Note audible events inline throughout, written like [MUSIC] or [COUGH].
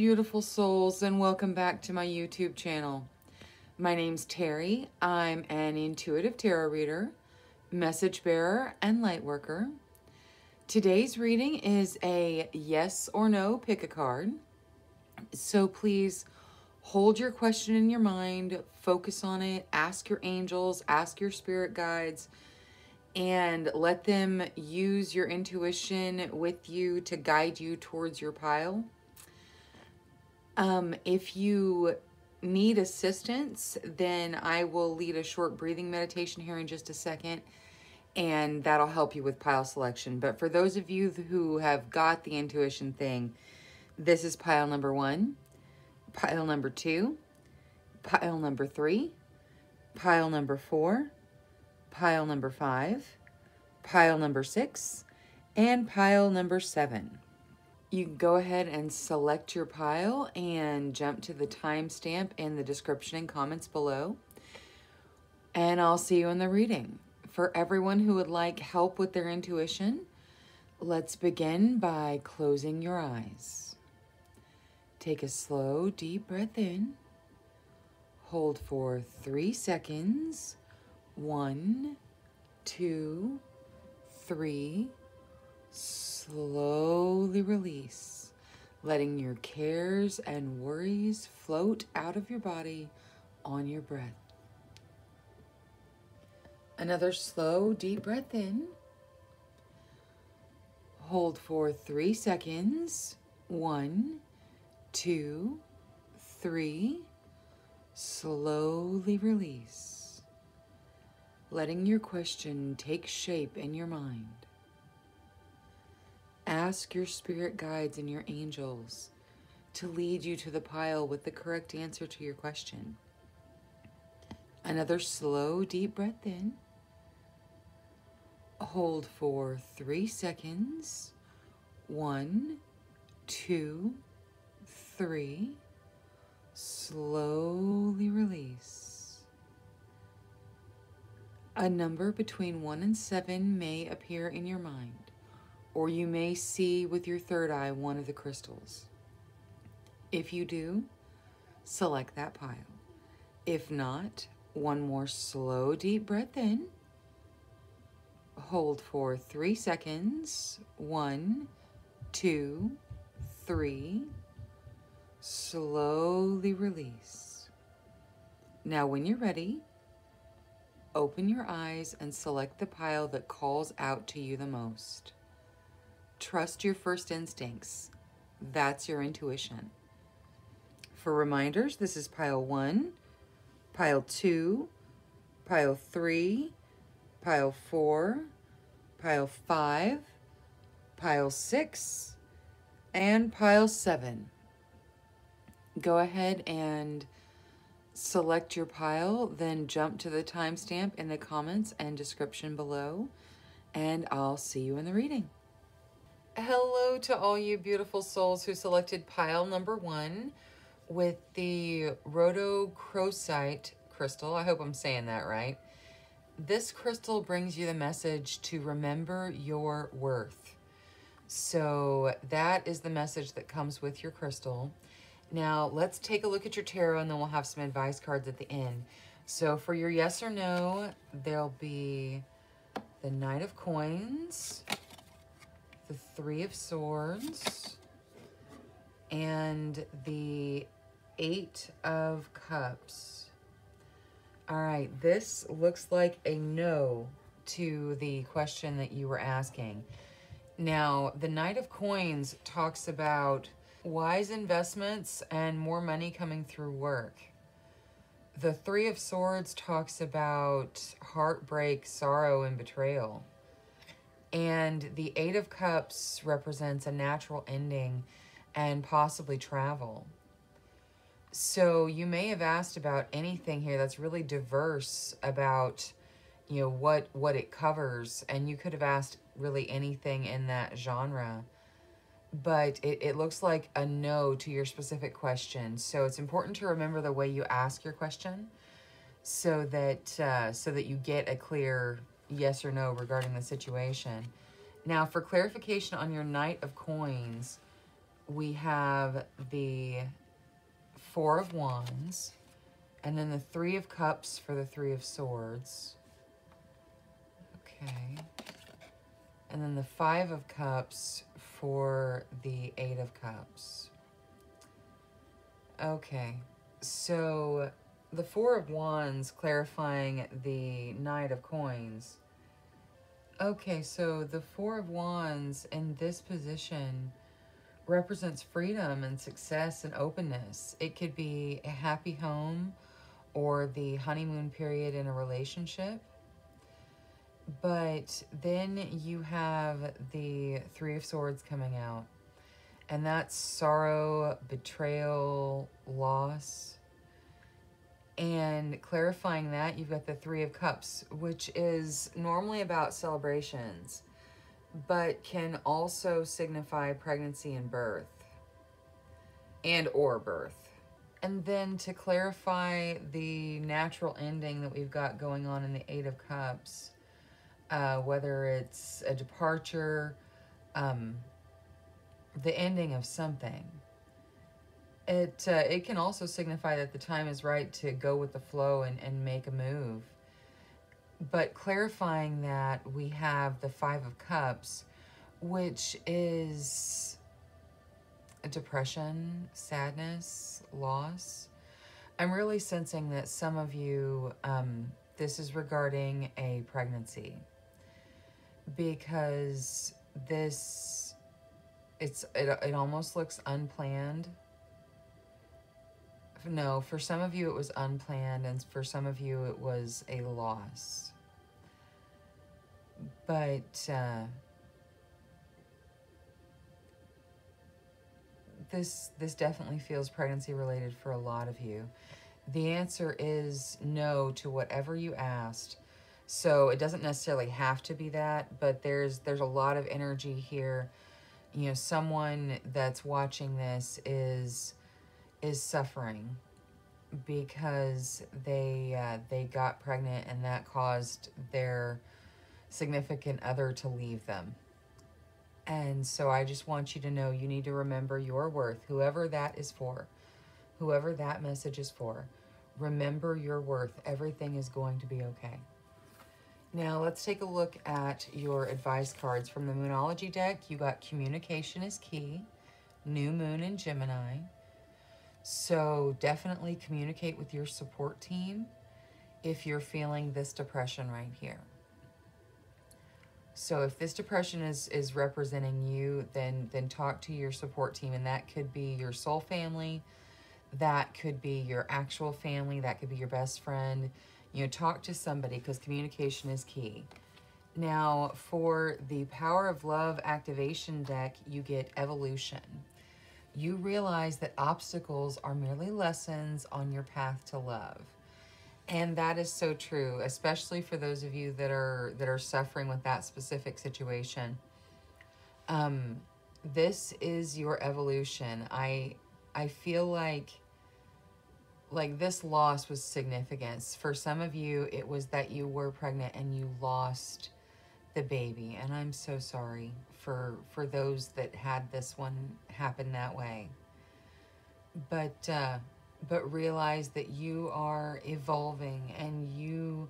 Beautiful souls, and welcome back to my YouTube channel. My name's Terri. I'm an intuitive tarot reader, message bearer, and light worker. Today's reading is a yes or no pick a card. So please hold your question in your mind, focus on it, ask your angels, ask your spirit guides, and let them use your intuition with you to guide you towards your pile. Um, if you need assistance, then I will lead a short breathing meditation here in just a second, and that'll help you with pile selection. But for those of you who have got the intuition thing, this is pile number one, pile number two, pile number three, pile number four, pile number five, pile number six, and pile number seven. You go ahead and select your pile and jump to the timestamp in the description and comments below. And I'll see you in the reading. For everyone who would like help with their intuition, let's begin by closing your eyes. Take a slow, deep breath in. Hold for three seconds. One, two, three. Slowly release, letting your cares and worries float out of your body on your breath. Another slow, deep breath in. Hold for three seconds. One, two, three. Slowly release, letting your question take shape in your mind. Ask your spirit guides and your angels to lead you to the pile with the correct answer to your question. Another slow, deep breath in. Hold for three seconds. One, two, three. Slowly release. A number between one and seven may appear in your mind or you may see with your third eye one of the crystals. If you do, select that pile. If not, one more slow, deep breath in. Hold for three seconds. One, two, three. Slowly release. Now, when you're ready, open your eyes and select the pile that calls out to you the most. Trust your first instincts. That's your intuition. For reminders, this is pile one, pile two, pile three, pile four, pile five, pile six, and pile seven. Go ahead and select your pile, then jump to the timestamp in the comments and description below, and I'll see you in the reading. Hello to all you beautiful souls who selected pile number one with the rhodochrosite crystal. I hope I'm saying that right. This crystal brings you the message to remember your worth. So that is the message that comes with your crystal. Now let's take a look at your tarot and then we'll have some advice cards at the end. So for your yes or no, there'll be the Knight of Coins, the Three of Swords and the Eight of Cups. All right, this looks like a no to the question that you were asking. Now, the Knight of Coins talks about wise investments and more money coming through work. The Three of Swords talks about heartbreak, sorrow, and betrayal. And the Eight of Cups represents a natural ending and possibly travel. So you may have asked about anything here that's really diverse about, you know, what, what it covers. And you could have asked really anything in that genre. But it, it looks like a no to your specific question. So it's important to remember the way you ask your question so that, uh, so that you get a clear yes or no regarding the situation. Now, for clarification on your Knight of Coins, we have the Four of Wands, and then the Three of Cups for the Three of Swords. Okay. And then the Five of Cups for the Eight of Cups. Okay, so the Four of Wands clarifying the Knight of Coins. Okay, so the Four of Wands in this position represents freedom and success and openness. It could be a happy home or the honeymoon period in a relationship. But then you have the Three of Swords coming out, and that's sorrow, betrayal, loss. And clarifying that, you've got the Three of Cups, which is normally about celebrations, but can also signify pregnancy and birth, and or birth. And then to clarify the natural ending that we've got going on in the Eight of Cups, uh, whether it's a departure, um, the ending of something. It uh, it can also signify that the time is right to go with the flow and, and make a move. But clarifying that we have the Five of Cups, which is depression, sadness, loss. I'm really sensing that some of you, um, this is regarding a pregnancy because this it's it, it almost looks unplanned no for some of you it was unplanned and for some of you it was a loss. But uh, this this definitely feels pregnancy related for a lot of you. The answer is no to whatever you asked. So it doesn't necessarily have to be that, but there's there's a lot of energy here. You know, someone that's watching this is is suffering because they uh, they got pregnant and that caused their significant other to leave them. And so I just want you to know you need to remember your worth, whoever that is for, whoever that message is for. Remember your worth. Everything is going to be okay. Now let's take a look at your advice cards. From the Moonology deck, you got Communication is Key, New Moon in Gemini. So definitely communicate with your support team if you're feeling this depression right here. So if this depression is, is representing you, then, then talk to your support team. And that could be your soul family. That could be your actual family. That could be your best friend you know, talk to somebody because communication is key. Now, for the Power of Love activation deck, you get Evolution. You realize that obstacles are merely lessons on your path to love. And that is so true, especially for those of you that are that are suffering with that specific situation. Um, this is your evolution. I I feel like like this loss was significant. For some of you, it was that you were pregnant and you lost the baby. And I'm so sorry for for those that had this one happen that way. But uh, but realize that you are evolving and you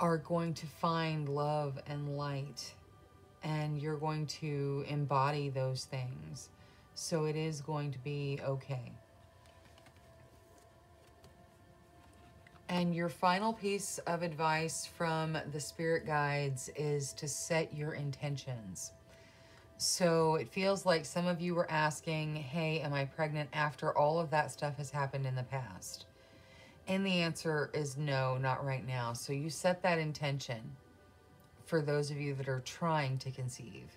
are going to find love and light and you're going to embody those things. So it is going to be okay. And your final piece of advice from the spirit guides is to set your intentions. So it feels like some of you were asking, hey, am I pregnant after all of that stuff has happened in the past? And the answer is no, not right now. So you set that intention for those of you that are trying to conceive.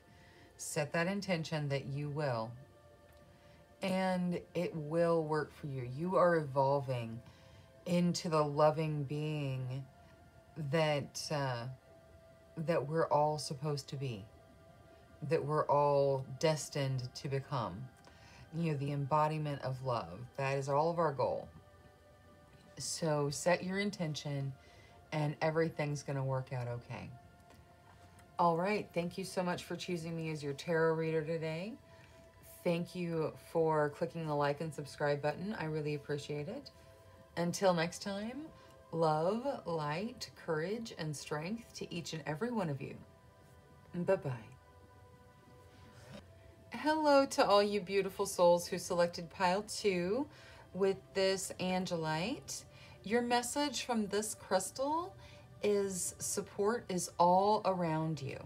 Set that intention that you will. And it will work for you. You are evolving into the loving being that uh, that we're all supposed to be, that we're all destined to become. You know, the embodiment of love. That is all of our goal. So set your intention and everything's going to work out okay. All right. Thank you so much for choosing me as your tarot reader today. Thank you for clicking the like and subscribe button. I really appreciate it. Until next time, love, light, courage, and strength to each and every one of you. Bye bye. Hello to all you beautiful souls who selected pile two with this Angelite. Your message from this crystal is support is all around you.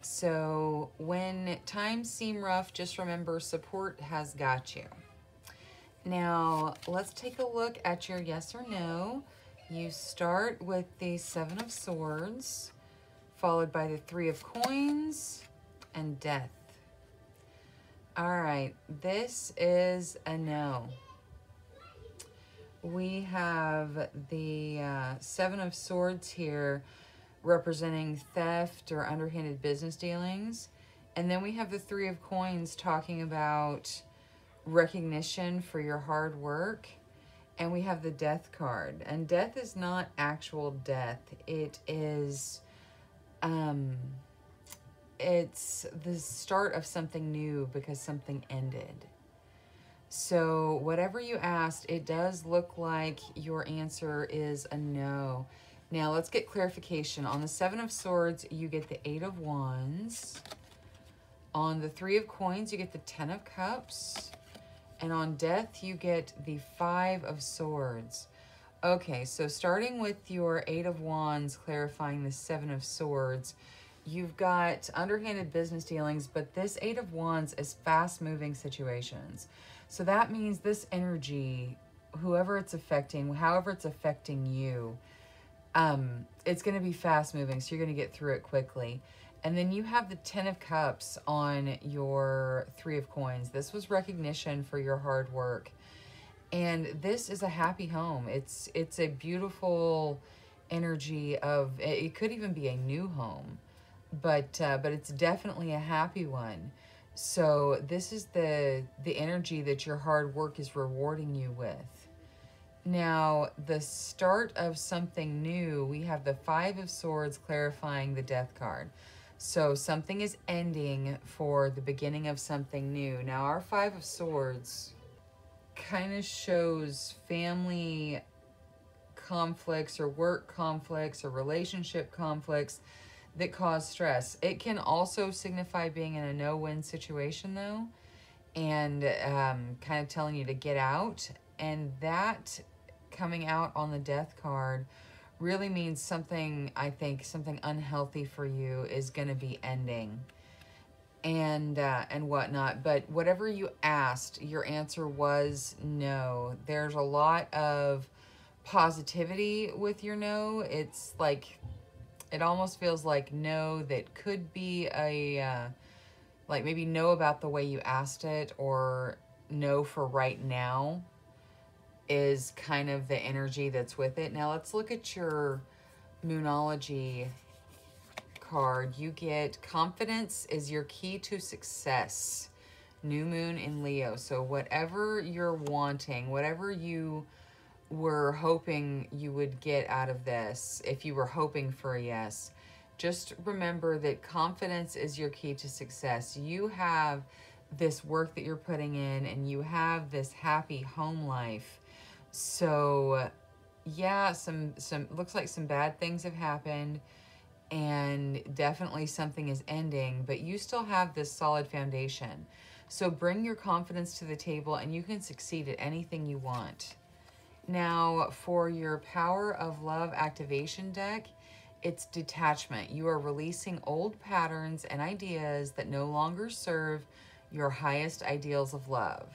So when times seem rough, just remember support has got you. Now, let's take a look at your yes or no. You start with the Seven of Swords, followed by the Three of Coins, and Death. All right, this is a no. We have the uh, Seven of Swords here representing theft or underhanded business dealings. And then we have the Three of Coins talking about recognition for your hard work. And we have the Death card. And death is not actual death. It is, um, it's the start of something new because something ended. So whatever you asked, it does look like your answer is a no. Now let's get clarification. On the Seven of Swords, you get the Eight of Wands. On the Three of Coins, you get the Ten of Cups. And on Death, you get the Five of Swords. Okay, so starting with your Eight of Wands, clarifying the Seven of Swords, you've got underhanded business dealings, but this Eight of Wands is fast-moving situations. So that means this energy, whoever it's affecting, however it's affecting you, um, it's going to be fast moving, so you're going to get through it quickly. And then you have the Ten of Cups on your Three of Coins. This was recognition for your hard work. And this is a happy home. It's it's a beautiful energy of, it could even be a new home, but uh, but it's definitely a happy one. So this is the the energy that your hard work is rewarding you with. Now, the start of something new, we have the Five of Swords clarifying the Death card. So something is ending for the beginning of something new. Now, our Five of Swords kind of shows family conflicts or work conflicts or relationship conflicts that cause stress. It can also signify being in a no-win situation, though, and um, kind of telling you to get out. And that coming out on the death card really means something, I think, something unhealthy for you is going to be ending and uh, and whatnot. But whatever you asked, your answer was no. There's a lot of positivity with your no. It's like, it almost feels like no that could be a, uh, like maybe no about the way you asked it or no for right now is kind of the energy that's with it. Now let's look at your Moonology card. You get confidence is your key to success. New moon in Leo. So whatever you're wanting, whatever you were hoping you would get out of this, if you were hoping for a yes, just remember that confidence is your key to success. You have this work that you're putting in and you have this happy home life so yeah, some some looks like some bad things have happened and definitely something is ending, but you still have this solid foundation. So bring your confidence to the table and you can succeed at anything you want. Now, for your Power of Love activation deck, it's detachment. You are releasing old patterns and ideas that no longer serve your highest ideals of love.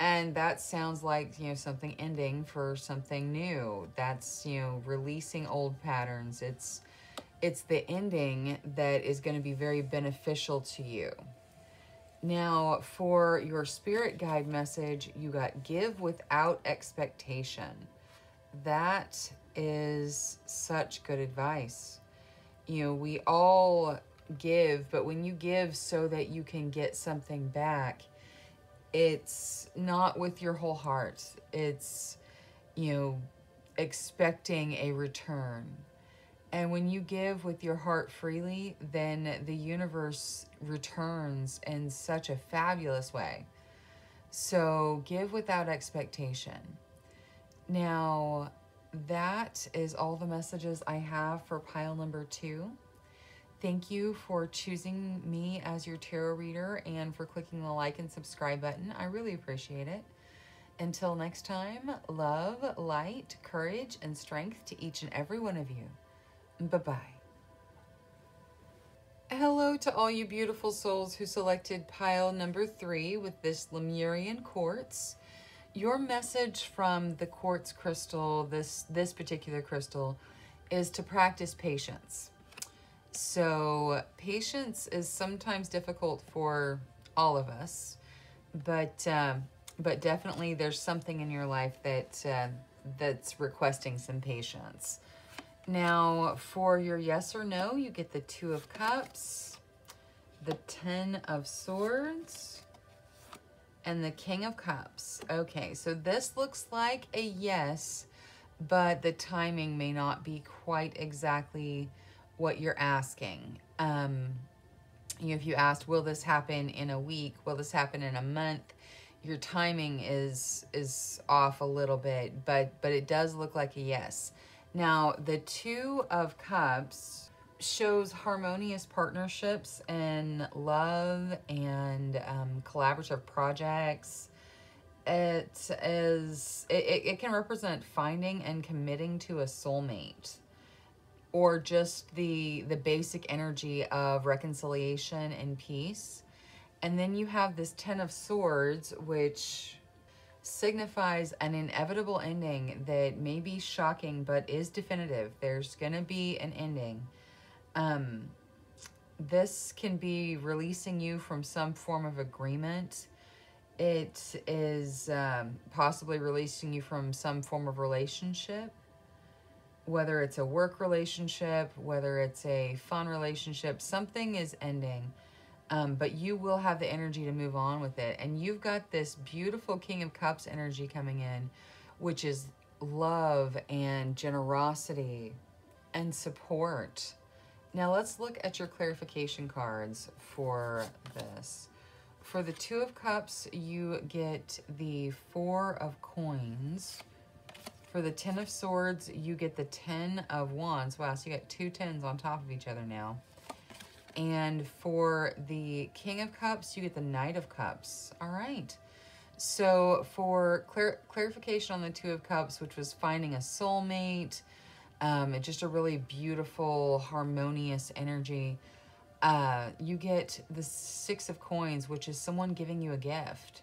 And that sounds like, you know, something ending for something new. That's, you know, releasing old patterns. It's it's the ending that is going to be very beneficial to you. Now, for your spirit guide message, you got give without expectation. That is such good advice. You know, we all give, but when you give so that you can get something back, it's not with your whole heart. It's, you know, expecting a return. And when you give with your heart freely, then the universe returns in such a fabulous way. So give without expectation. Now, that is all the messages I have for pile number two. Thank you for choosing me as your tarot reader and for clicking the like and subscribe button. I really appreciate it. Until next time, love, light, courage, and strength to each and every one of you. Bye bye. Hello to all you beautiful souls who selected pile number three with this Lemurian quartz. Your message from the quartz crystal, this, this particular crystal, is to practice patience. So, patience is sometimes difficult for all of us, but uh, but definitely there's something in your life that uh, that's requesting some patience. Now, for your yes or no, you get the Two of Cups, the Ten of Swords, and the King of Cups. Okay, so this looks like a yes, but the timing may not be quite exactly what you're asking. Um, you know, if you asked, will this happen in a week? Will this happen in a month? Your timing is is off a little bit, but but it does look like a yes. Now, the Two of Cups shows harmonious partnerships and love and um, collaborative projects. It is it, it can represent finding and committing to a soulmate or just the the basic energy of reconciliation and peace. And then you have this 10 of swords which signifies an inevitable ending that may be shocking but is definitive. There's going to be an ending. Um, this can be releasing you from some form of agreement. It is um, possibly releasing you from some form of relationship, whether it's a work relationship, whether it's a fun relationship, something is ending. Um, but you will have the energy to move on with it. And you've got this beautiful King of Cups energy coming in, which is love and generosity and support. Now let's look at your clarification cards for this. For the Two of Cups, you get the Four of Coins. For the Ten of Swords, you get the Ten of Wands. Wow, so you got two tens on top of each other now. And for the King of Cups, you get the Knight of Cups. All right. So for clar clarification on the Two of Cups, which was finding a soulmate, um, just a really beautiful, harmonious energy, uh, you get the Six of Coins, which is someone giving you a gift.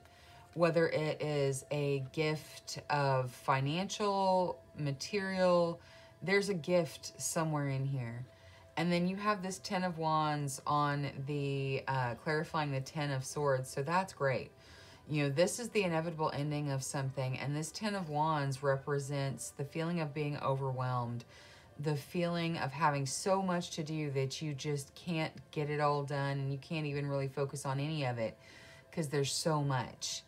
Whether it is a gift of financial, material, there's a gift somewhere in here. And then you have this Ten of Wands on the uh, clarifying the Ten of Swords. So that's great. You know, this is the inevitable ending of something. And this Ten of Wands represents the feeling of being overwhelmed. The feeling of having so much to do that you just can't get it all done. And you can't even really focus on any of it because there's so much.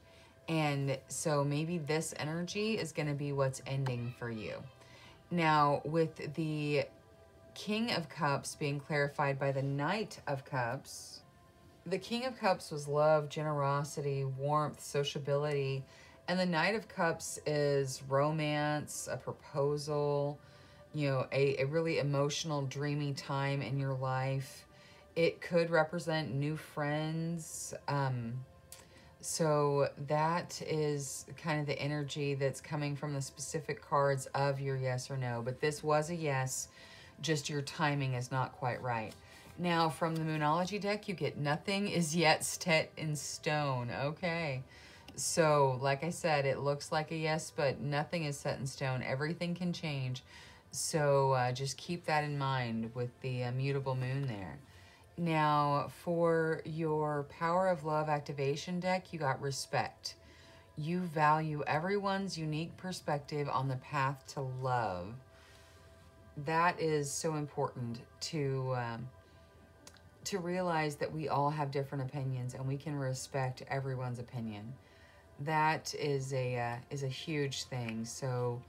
And so maybe this energy is going to be what's ending for you. Now, with the King of Cups being clarified by the Knight of Cups. The King of Cups was love, generosity, warmth, sociability. And the Knight of Cups is romance, a proposal, you know, a, a really emotional, dreamy time in your life. It could represent new friends. Um, so that is kind of the energy that's coming from the specific cards of your yes or no. But this was a yes just your timing is not quite right. Now, from the Moonology deck, you get nothing is yet set in stone. Okay. So, like I said, it looks like a yes, but nothing is set in stone. Everything can change. So, uh, just keep that in mind with the uh, mutable moon there. Now, for your Power of Love activation deck, you got respect. You value everyone's unique perspective on the path to love that is so important to um, to realize that we all have different opinions and we can respect everyone's opinion. That is a uh, is a huge thing. So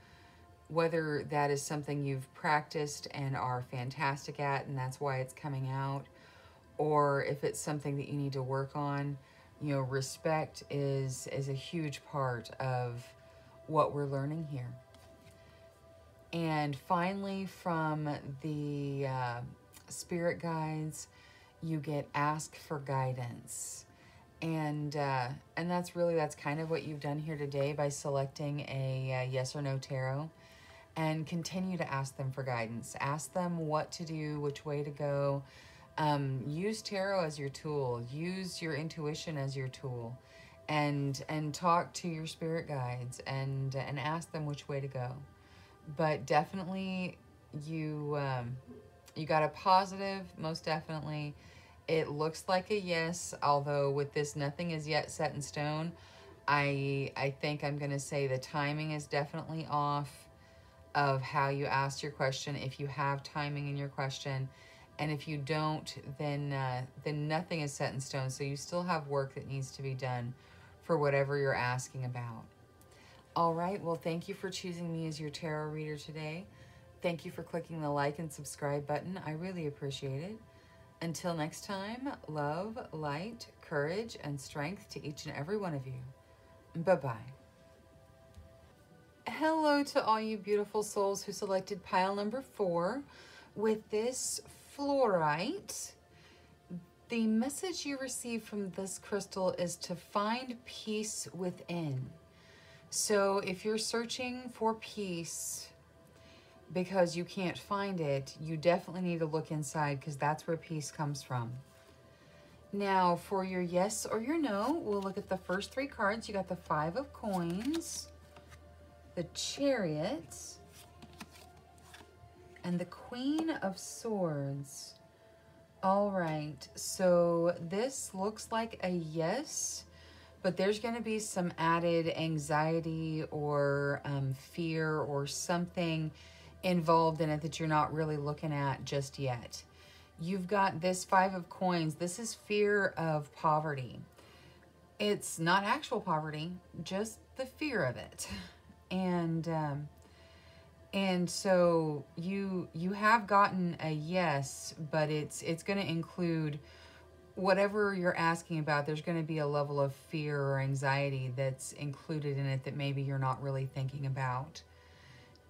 whether that is something you've practiced and are fantastic at, and that's why it's coming out, or if it's something that you need to work on, you know, respect is is a huge part of what we're learning here. And finally, from the uh, spirit guides, you get ask for guidance. And uh, and that's really that's kind of what you've done here today by selecting a yes or no tarot and continue to ask them for guidance. Ask them what to do, which way to go. Um, use tarot as your tool. Use your intuition as your tool, and and talk to your spirit guides and and ask them which way to go. But definitely, you um, you got a positive, most definitely. It looks like a yes, although with this nothing is yet set in stone. I I think I'm going to say the timing is definitely off of how you asked your question if you have timing in your question and if you don't then uh, then nothing is set in stone. So you still have work that needs to be done for whatever you're asking about. All right. Well thank you for choosing me as your tarot reader today. Thank you for clicking the like and subscribe button. I really appreciate it. Until next time love light courage and strength to each and every one of you. Bye bye Hello to all you beautiful souls who selected pile number four with this fluorite. The message you receive from this crystal is to find peace within. So if you're searching for peace because you can't find it, you definitely need to look inside because that's where peace comes from. Now, for your yes or your no, we'll look at the first three cards. You got the five of coins, the Chariot, and the Queen of Swords. All right, so this looks like a yes, but there's going to be some added anxiety or um, fear or something involved in it that you're not really looking at just yet. You've got this Five of Coins. This is fear of poverty. It's not actual poverty, just the fear of it. [LAUGHS] and um, and so you you have gotten a yes, but it's it's going to include whatever you're asking about. There's going to be a level of fear or anxiety that's included in it that maybe you're not really thinking about.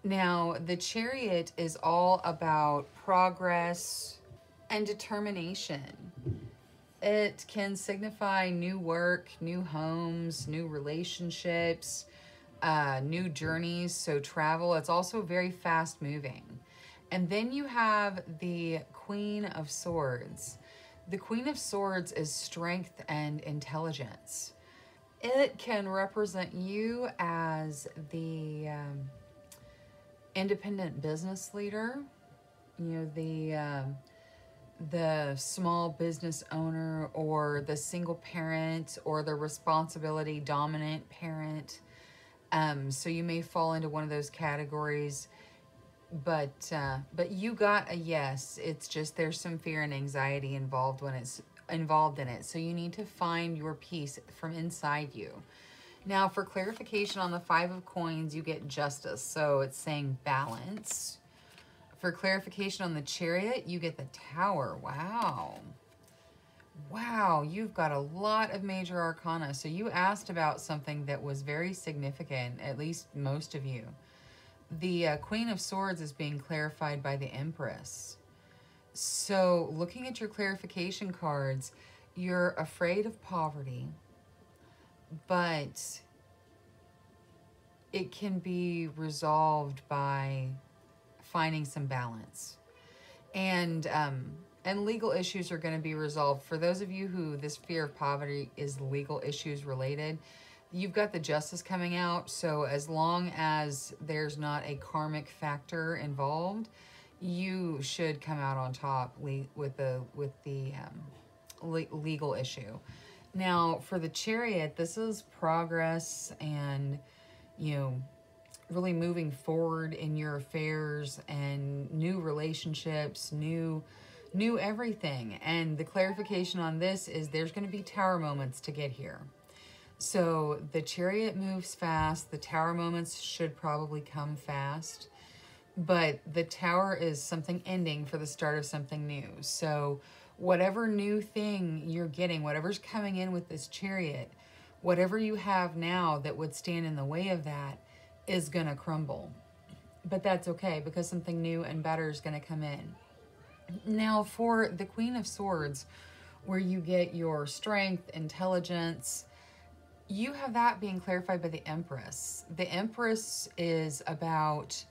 Now, the chariot is all about progress and determination. It can signify new work, new homes, new relationships, uh, new journeys, so travel. It's also very fast moving. And then you have the Queen of Swords. The Queen of Swords is strength and intelligence. It can represent you as the um, independent business leader, you know, the uh, the small business owner or the single parent or the responsibility dominant parent um, so you may fall into one of those categories, but uh, but you got a yes. It's just there's some fear and anxiety involved when it's involved in it. So you need to find your peace from inside you. Now, for clarification on the Five of Coins, you get justice. So it's saying balance. For clarification on the Chariot, you get the Tower. Wow. Wow, you've got a lot of major arcana. So you asked about something that was very significant, at least most of you. The uh, Queen of Swords is being clarified by the Empress. So looking at your clarification cards, you're afraid of poverty, but it can be resolved by finding some balance. And um, and legal issues are going to be resolved. For those of you who this fear of poverty is legal issues related, you've got the justice coming out. So as long as there's not a karmic factor involved, you should come out on top with the with the um, le legal issue. Now, for the chariot, this is progress and, you know, really moving forward in your affairs and new relationships, new knew everything. And the clarification on this is there's going to be tower moments to get here. So the chariot moves fast. The tower moments should probably come fast. But the tower is something ending for the start of something new. So whatever new thing you're getting, whatever's coming in with this chariot, whatever you have now that would stand in the way of that is going to crumble. But that's okay because something new and better is going to come in. Now, for the Queen of Swords, where you get your strength, intelligence, you have that being clarified by the Empress. The Empress is about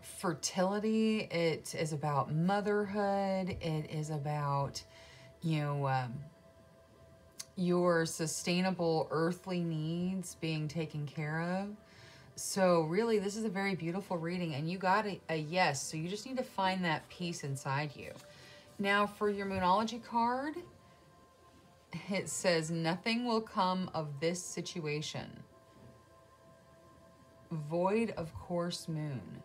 fertility, it is about motherhood, it is about, you know, um, your sustainable earthly needs being taken care of. So, really, this is a very beautiful reading, and you got a, a yes. So, you just need to find that peace inside you. Now, for your Moonology card, it says, Nothing will come of this situation. Void of course moon.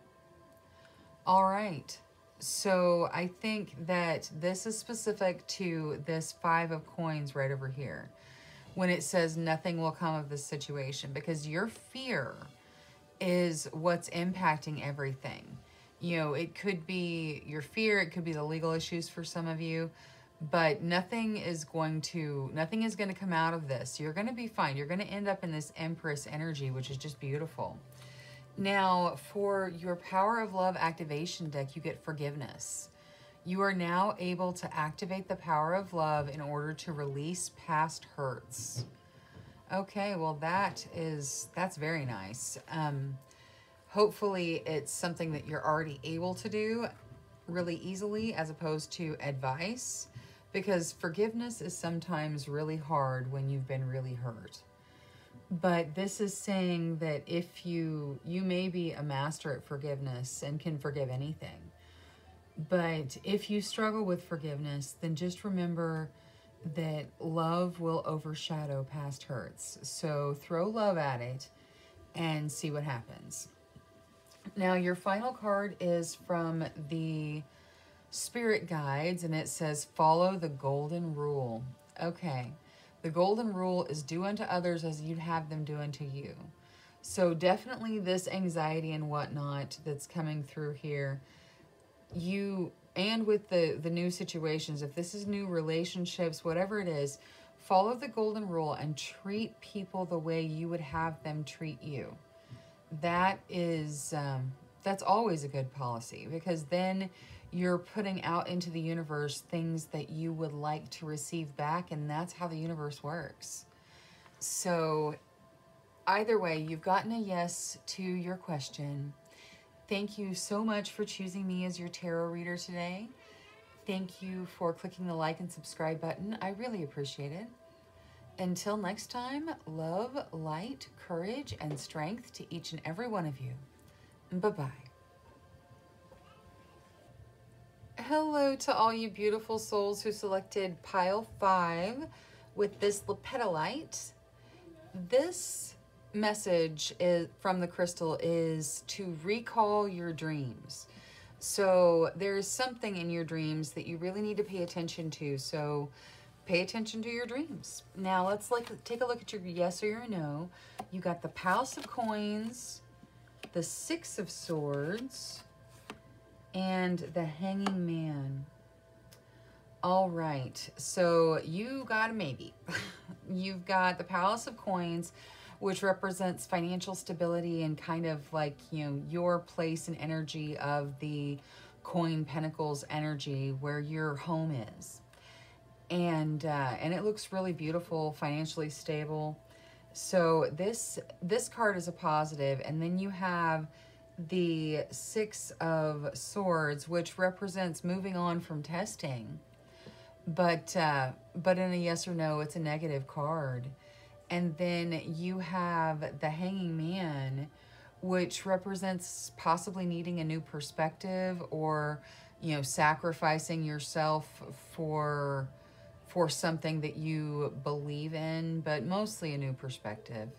All right. So I think that this is specific to this five of coins right over here. When it says nothing will come of this situation. Because your fear is what's impacting everything. You know, it could be your fear. It could be the legal issues for some of you but nothing is going to nothing is going to come out of this you're going to be fine you're going to end up in this empress energy which is just beautiful now for your power of love activation deck you get forgiveness you are now able to activate the power of love in order to release past hurts okay well that is that's very nice um hopefully it's something that you're already able to do really easily as opposed to advice because forgiveness is sometimes really hard when you've been really hurt. But this is saying that if you you may be a master at forgiveness and can forgive anything. But if you struggle with forgiveness, then just remember that love will overshadow past hurts. So throw love at it and see what happens. Now, your final card is from the spirit guides and it says follow the golden rule. Okay. The golden rule is do unto others as you'd have them do unto you. So definitely this anxiety and whatnot that's coming through here, you and with the the new situations, if this is new relationships, whatever it is, follow the golden rule and treat people the way you would have them treat you. That is um, that's always a good policy because then you're putting out into the universe things that you would like to receive back, and that's how the universe works. So, either way, you've gotten a yes to your question. Thank you so much for choosing me as your tarot reader today. Thank you for clicking the like and subscribe button. I really appreciate it. Until next time, love, light, courage, and strength to each and every one of you. Bye bye. Hello to all you beautiful souls who selected pile five with this lepidolite. This message is, from the crystal is to recall your dreams. So there's something in your dreams that you really need to pay attention to. So pay attention to your dreams. Now let's like take a look at your yes or your no. You got the Palace of Coins, the Six of Swords, and the Hanging Man. All right, so you got a maybe. [LAUGHS] You've got the Palace of Coins, which represents financial stability and kind of like, you know, your place and energy of the coin pentacles energy where your home is. And uh, and it looks really beautiful, financially stable. So this this card is a positive, and then you have the Six of Swords, which represents moving on from testing. But, uh, but in a yes or no, it's a negative card. And then you have the Hanging Man, which represents possibly needing a new perspective or, you know, sacrificing yourself for for something that you believe in, but mostly a new perspective.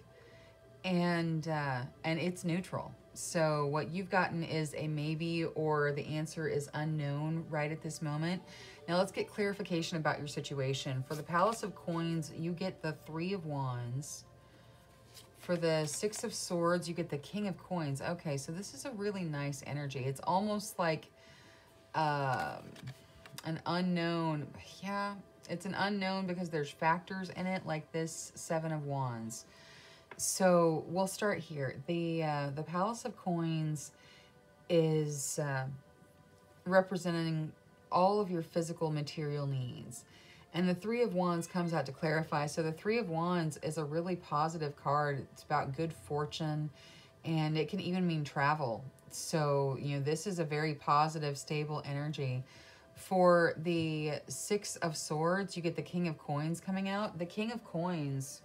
And uh, and it's neutral. So what you've gotten is a maybe or the answer is unknown right at this moment. Now let's get clarification about your situation. For the Palace of Coins, you get the Three of Wands. For the Six of Swords, you get the King of Coins. Okay, so this is a really nice energy. It's almost like um, an unknown. Yeah, it's an unknown because there's factors in it like this Seven of Wands. So we'll start here. The, uh, the Palace of Coins is uh, representing all of your physical material needs. And the Three of Wands comes out to clarify. So the Three of Wands is a really positive card. It's about good fortune and it can even mean travel. So, you know, this is a very positive, stable energy. For the Six of Swords, you get the King of Coins coming out. The King of Coins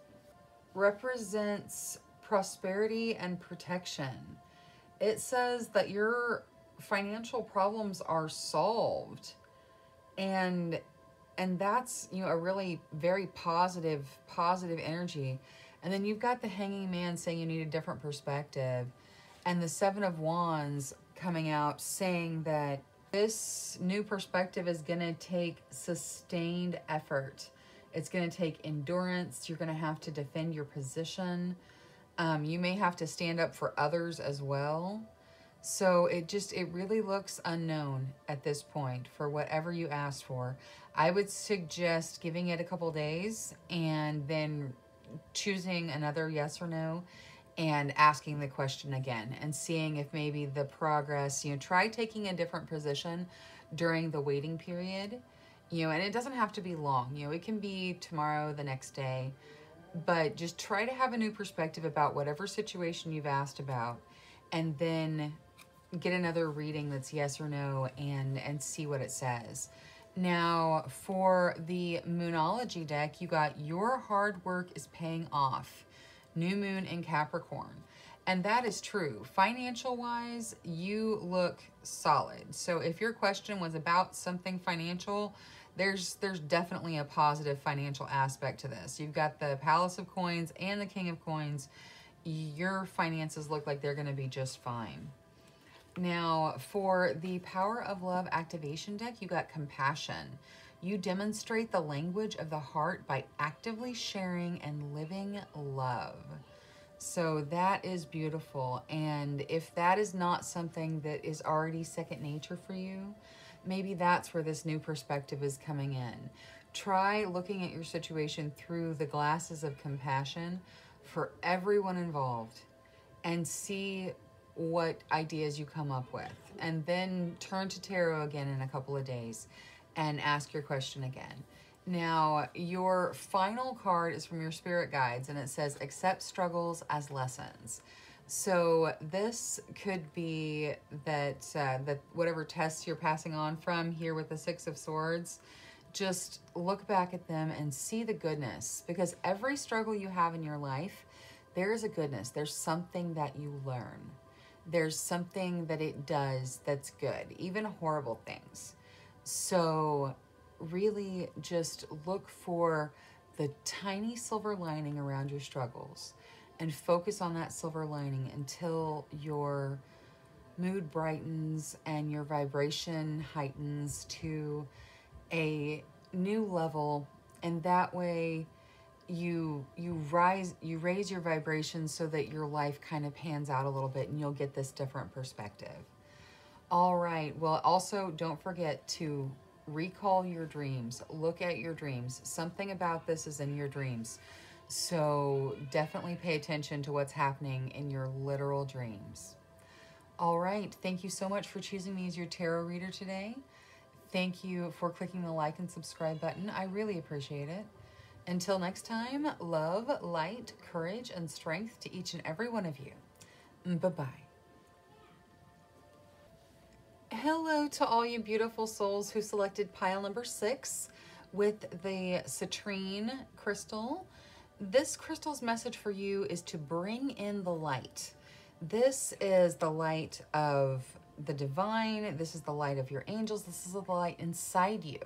represents prosperity and protection. It says that your financial problems are solved and and that's you know a really very positive positive energy. And then you've got the hanging man saying you need a different perspective and the seven of wands coming out saying that this new perspective is going to take sustained effort. It's going to take endurance. You're going to have to defend your position. Um, you may have to stand up for others as well so it just, it really looks unknown at this point for whatever you asked for. I would suggest giving it a couple days and then choosing another yes or no and asking the question again and seeing if maybe the progress, you know, try taking a different position during the waiting period, you know, and it doesn't have to be long, you know, it can be tomorrow, the next day, but just try to have a new perspective about whatever situation you've asked about and then get another reading that's yes or no and and see what it says. Now, for the Moonology deck, you got your hard work is paying off. New Moon in Capricorn. And that is true. Financial wise, you look solid. So if your question was about something financial, there's there's definitely a positive financial aspect to this. You've got the Palace of Coins and the King of Coins. Your finances look like they're going to be just fine. Now, for the Power of Love activation deck, you got compassion. You demonstrate the language of the heart by actively sharing and living love. So that is beautiful. And if that is not something that is already second nature for you, maybe that's where this new perspective is coming in. Try looking at your situation through the glasses of compassion for everyone involved and see what ideas you come up with. And then turn to tarot again in a couple of days and ask your question again. Now, your final card is from your spirit guides and it says, accept struggles as lessons. So this could be that, uh, that whatever tests you're passing on from here with the Six of Swords, just look back at them and see the goodness because every struggle you have in your life, there is a goodness. There's something that you learn there's something that it does that's good, even horrible things. So, really just look for the tiny silver lining around your struggles and focus on that silver lining until your mood brightens and your vibration heightens to a new level. And that way, you you rise you raise your vibration so that your life kind of pans out a little bit and you'll get this different perspective. All right well also don't forget to recall your dreams. Look at your dreams. Something about this is in your dreams. So definitely pay attention to what's happening in your literal dreams. All right thank you so much for choosing me as your tarot reader today. Thank you for clicking the like and subscribe button. I really appreciate it until next time, love, light, courage, and strength to each and every one of you. Bye-bye. Hello to all you beautiful souls who selected pile number six with the citrine crystal. This crystal's message for you is to bring in the light. This is the light of the divine. This is the light of your angels. This is the light inside you.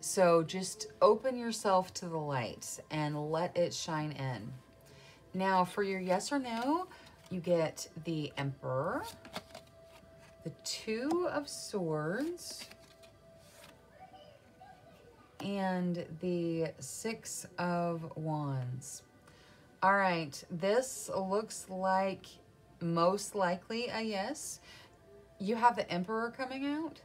So just open yourself to the light and let it shine in. Now for your yes or no, you get the Emperor, the Two of Swords, and the Six of Wands. All right, this looks like most likely a yes. You have the Emperor coming out,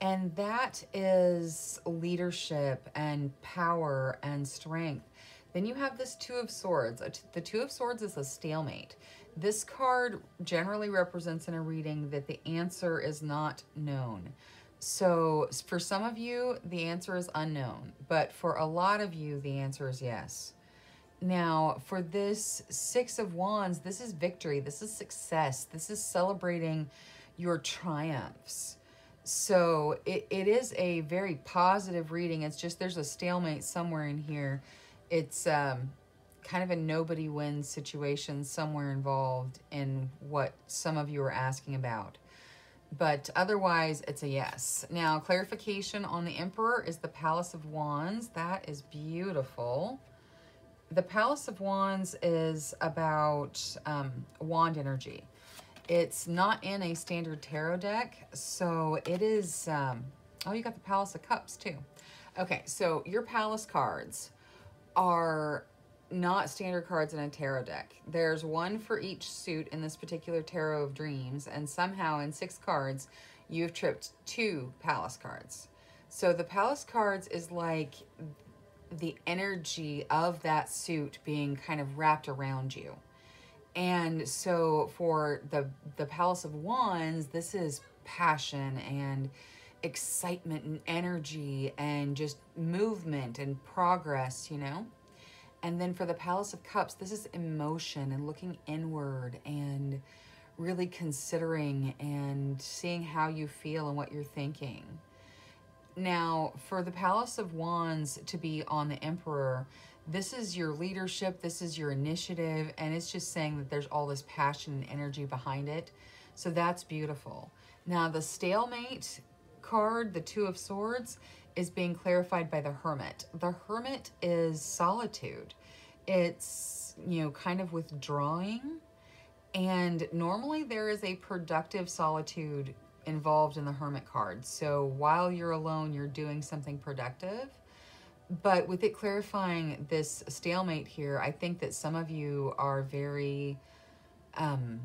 and that is leadership and power and strength. Then you have this Two of Swords. The Two of Swords is a stalemate. This card generally represents in a reading that the answer is not known. So for some of you, the answer is unknown, but for a lot of you, the answer is yes. Now, for this Six of Wands, this is victory. This is success. This is celebrating your triumphs. So it, it is a very positive reading. It's just there's a stalemate somewhere in here. It's um, kind of a nobody wins situation somewhere involved in what some of you are asking about. But otherwise, it's a yes. Now, clarification on the Emperor is the Palace of Wands. That is beautiful. The Palace of Wands is about um, wand energy. It's not in a standard tarot deck, so it is... Um, oh, you got the Palace of Cups, too. Okay, so your Palace cards are not standard cards in a tarot deck. There's one for each suit in this particular Tarot of Dreams, and somehow in six cards, you've tripped two Palace cards. So the Palace cards is like the energy of that suit being kind of wrapped around you. And so for the the Palace of Wands, this is passion and excitement and energy and just movement and progress, you know? And then for the Palace of Cups, this is emotion and looking inward and really considering and seeing how you feel and what you're thinking. Now, for the Palace of Wands to be on the Emperor, this is your leadership, this is your initiative, and it's just saying that there's all this passion and energy behind it. So that's beautiful. Now, the stalemate card, the Two of Swords, is being clarified by the Hermit. The Hermit is solitude. It's, you know, kind of withdrawing. And normally there is a productive solitude involved in the Hermit card. So while you're alone, you're doing something productive. But with it clarifying this stalemate here, I think that some of you are very um,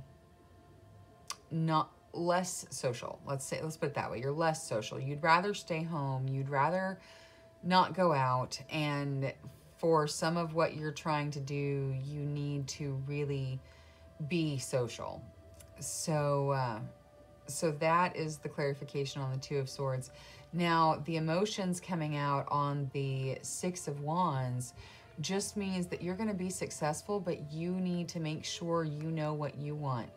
not less social. Let's say, let's put it that way. You're less social. You'd rather stay home. You'd rather not go out. And for some of what you're trying to do, you need to really be social. So, uh, so that is the clarification on the Two of Swords. Now, the emotions coming out on the Six of Wands just means that you're going to be successful, but you need to make sure you know what you want.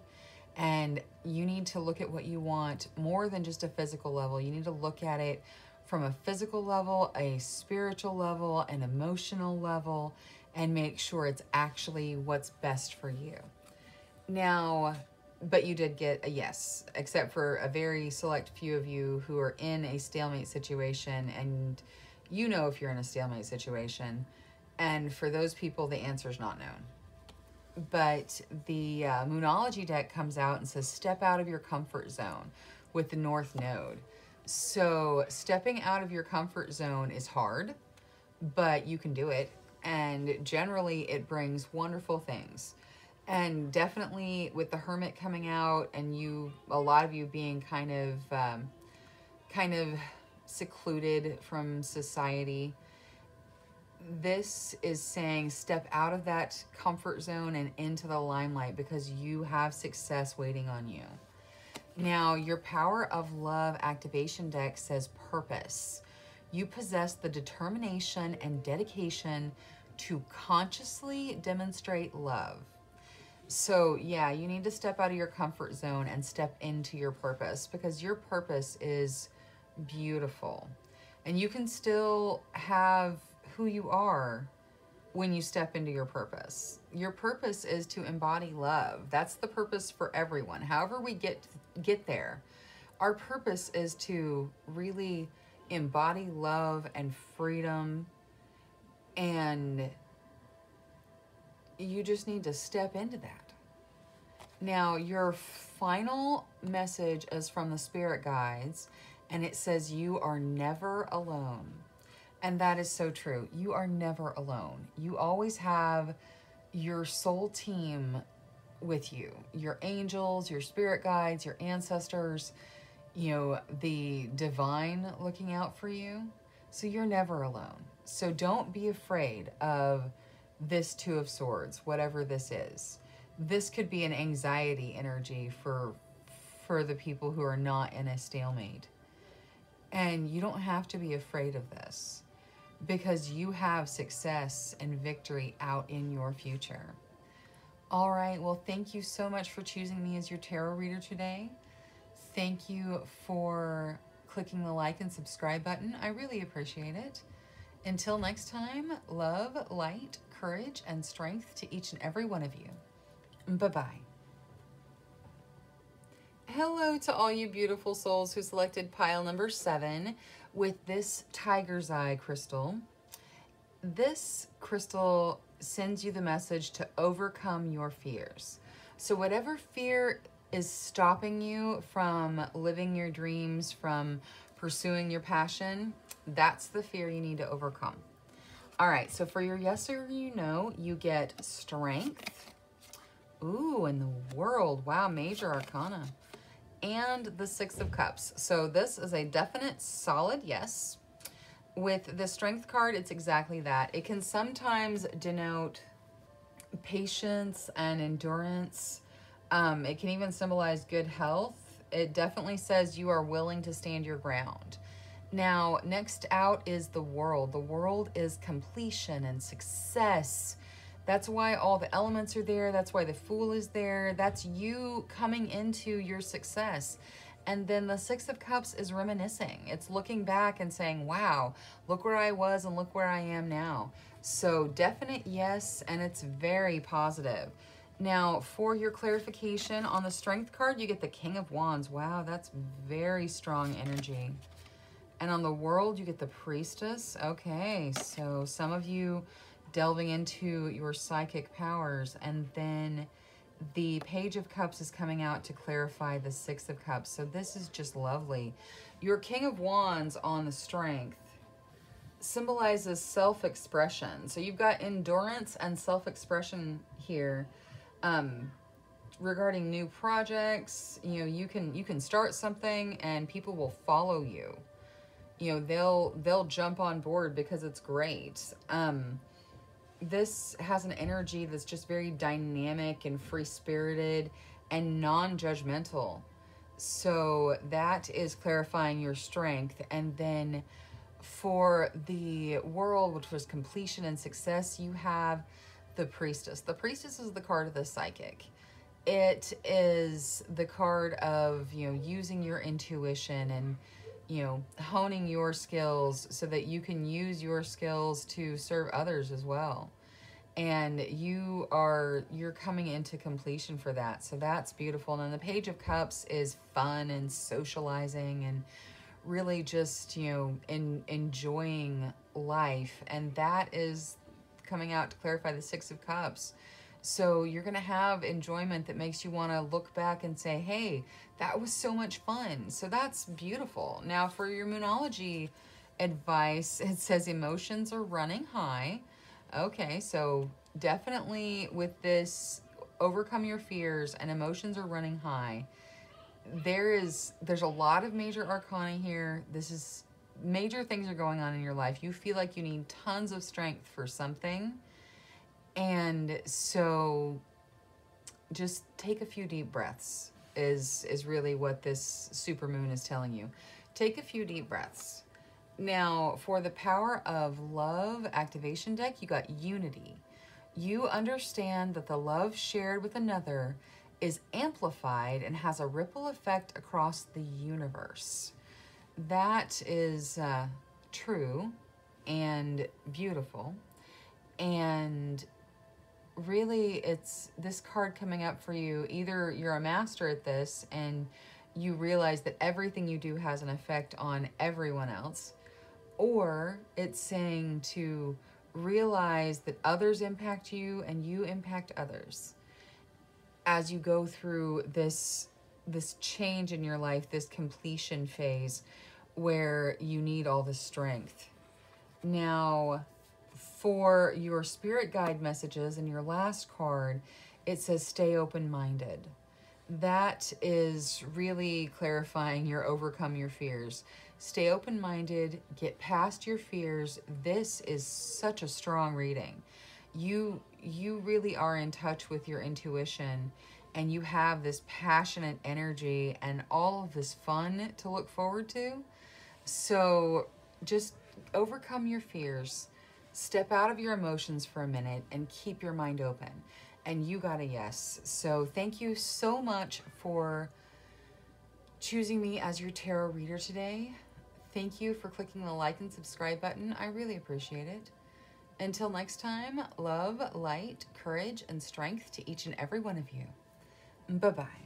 And you need to look at what you want more than just a physical level. You need to look at it from a physical level, a spiritual level, an emotional level, and make sure it's actually what's best for you. Now, but you did get a yes, except for a very select few of you who are in a stalemate situation, and you know if you're in a stalemate situation. And for those people, the answer is not known but the uh, Moonology deck comes out and says step out of your comfort zone with the North Node. So stepping out of your comfort zone is hard, but you can do it. And generally it brings wonderful things. And definitely with the Hermit coming out and you, a lot of you being kind of, um, kind of secluded from society, this is saying step out of that comfort zone and into the limelight because you have success waiting on you. Now, your Power of Love activation deck says purpose. You possess the determination and dedication to consciously demonstrate love. So, yeah, you need to step out of your comfort zone and step into your purpose because your purpose is beautiful. And you can still have who you are when you step into your purpose. Your purpose is to embody love. That's the purpose for everyone. However we get get there, our purpose is to really embody love and freedom and you just need to step into that. Now, your final message is from the spirit guides and it says you are never alone. And that is so true. You are never alone. You always have your soul team with you your angels, your spirit guides, your ancestors, you know, the divine looking out for you. So you're never alone. So don't be afraid of this Two of Swords, whatever this is. This could be an anxiety energy for for the people who are not in a stalemate. And you don't have to be afraid of this because you have success and victory out in your future. All right, well, thank you so much for choosing me as your tarot reader today. Thank you for clicking the like and subscribe button. I really appreciate it. Until next time, love, light, courage, and strength to each and every one of you. Bye bye. Hello to all you beautiful souls who selected pile number seven with this tiger's eye crystal. This crystal sends you the message to overcome your fears. So, whatever fear is stopping you from living your dreams, from pursuing your passion, that's the fear you need to overcome. All right, so for your yes or you know, you get strength. Ooh, in the world. Wow, major arcana. And the Six of Cups. So this is a definite solid yes. With the strength card, it's exactly that. It can sometimes denote patience and endurance. Um, it can even symbolize good health. It definitely says you are willing to stand your ground. Now, next out is the world. The world is completion and success. That's why all the elements are there. That's why the fool is there. That's you coming into your success. And then the Six of Cups is reminiscing. It's looking back and saying, wow, look where I was and look where I am now. So definite yes, and it's very positive. Now, for your clarification on the Strength card, you get the King of Wands. Wow, that's very strong energy. And on the World, you get the Priestess. Okay, so some of you delving into your psychic powers. And then the Page of Cups is coming out to clarify the Six of Cups. So this is just lovely. Your King of Wands on the Strength symbolizes self-expression. So you've got endurance and self-expression here. Um, regarding new projects, you know, you can you can start something and people will follow you. You know, they'll they'll jump on board because it's great. Um, this has an energy that's just very dynamic and free-spirited and non-judgmental. So that is clarifying your strength. And then for the world, which was completion and success, you have the priestess. The priestess is the card of the psychic. It is the card of, you know, using your intuition and, you know, honing your skills so that you can use your skills to serve others as well. And you are, you're coming into completion for that. So that's beautiful. And the Page of Cups is fun and socializing and really just, you know, in, enjoying life. And that is coming out to clarify the Six of Cups. So you're going to have enjoyment that makes you want to look back and say, hey, that was so much fun. So that's beautiful. Now, for your Moonology advice, it says emotions are running high. Okay, so definitely with this, overcome your fears and emotions are running high. There is, there's a lot of major arcana here. This is, major things are going on in your life. You feel like you need tons of strength for something. And so just take a few deep breaths is is really what this super moon is telling you. Take a few deep breaths. Now, for the power of love activation deck, you got unity. You understand that the love shared with another is amplified and has a ripple effect across the universe. That is uh, true and beautiful. And really, it's this card coming up for you. Either you're a master at this and you realize that everything you do has an effect on everyone else, or it's saying to realize that others impact you and you impact others as you go through this this change in your life this completion phase where you need all the strength now For your spirit guide messages and your last card, it says stay open minded. That is really clarifying your overcome your fears. Stay open minded, get past your fears. This is such a strong reading. You you really are in touch with your intuition and you have this passionate energy and all of this fun to look forward to. So just overcome your fears, step out of your emotions for a minute, and keep your mind open. And you got a yes. So thank you so much for choosing me as your tarot reader today. Thank you for clicking the like and subscribe button. I really appreciate it. Until next time, love, light, courage, and strength to each and every one of you. Bye bye.